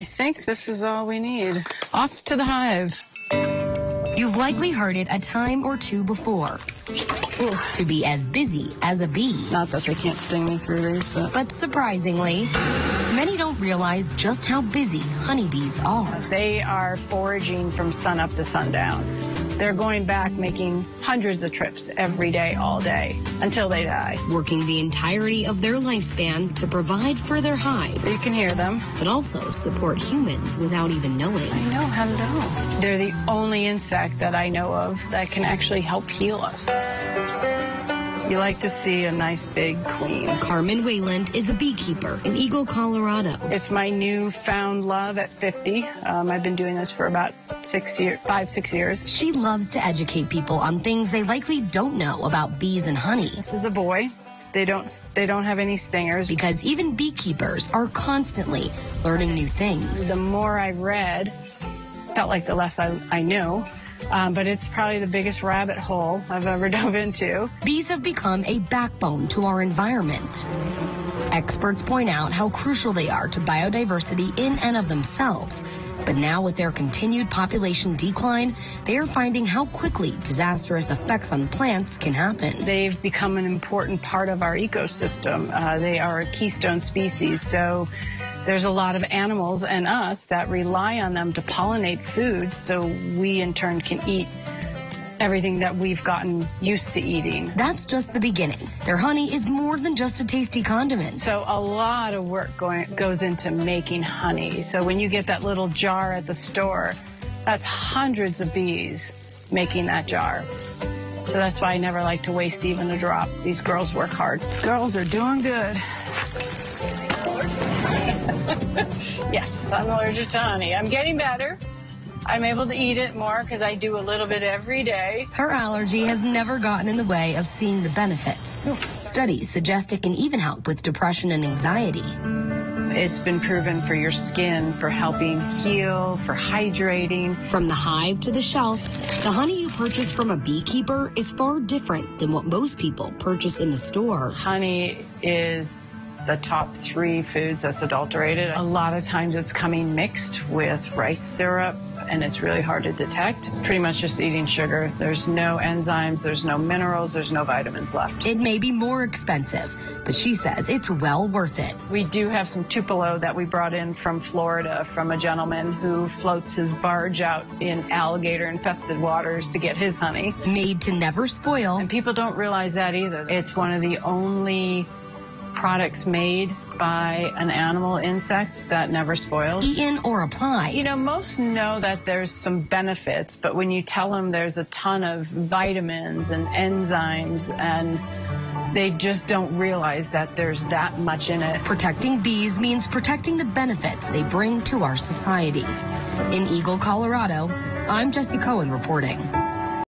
I think this is all we need. Off to the hive. You've likely heard it a time or two before. Ooh, to be as busy as a bee. Not that they can't sting me through these, but. But surprisingly, many don't realize just how busy honeybees are. They are foraging from sunup to sundown. They're going back making hundreds of trips every day, all day, until they die. Working the entirety of their lifespan to provide for their hive. You can hear them. But also support humans without even knowing. I know, hello. They're the only insect that I know of that can actually help heal us. You like to see a nice big queen. Carmen Wayland is a beekeeper in Eagle, Colorado. It's my newfound love at 50. Um, I've been doing this for about six years, five, six years. She loves to educate people on things they likely don't know about bees and honey. This is a boy. They don't they don't have any stingers. Because even beekeepers are constantly learning new things. The more I read, felt like the less I, I knew. Um, but it's probably the biggest rabbit hole I've ever dove into. Bees have become a backbone to our environment. Experts point out how crucial they are to biodiversity in and of themselves. But now, with their continued population decline, they are finding how quickly disastrous effects on plants can happen. They've become an important part of our ecosystem. Uh, they are a keystone species, so there's a lot of animals and us that rely on them to pollinate food so we in turn can eat everything that we've gotten used to eating. That's just the beginning. Their honey is more than just a tasty condiment. So a lot of work going, goes into making honey. So when you get that little jar at the store, that's hundreds of bees making that jar. So that's why I never like to waste even a drop. These girls work hard. Girls are doing good. Yes, I'm allergic to honey. I'm getting better. I'm able to eat it more because I do a little bit every day. Her allergy has never gotten in the way of seeing the benefits. Studies suggest it can even help with depression and anxiety. It's been proven for your skin, for helping heal, for hydrating. From the hive to the shelf, the honey you purchase from a beekeeper is far different than what most people purchase in a store. Honey is the top three foods that's adulterated. A lot of times it's coming mixed with rice syrup, and it's really hard to detect. Pretty much just eating sugar. There's no enzymes, there's no minerals, there's no vitamins left. It may be more expensive, but she says it's well worth it. We do have some Tupelo that we brought in from Florida from a gentleman who floats his barge out in alligator infested waters to get his honey. Made to never spoil. And people don't realize that either. It's one of the only products made by an animal insect that never spoils. Eaten or applied. You know, most know that there's some benefits, but when you tell them there's a ton of vitamins and enzymes and they just don't realize that there's that much in it. Protecting bees means protecting the benefits they bring to our society. In Eagle, Colorado, I'm Jesse Cohen reporting.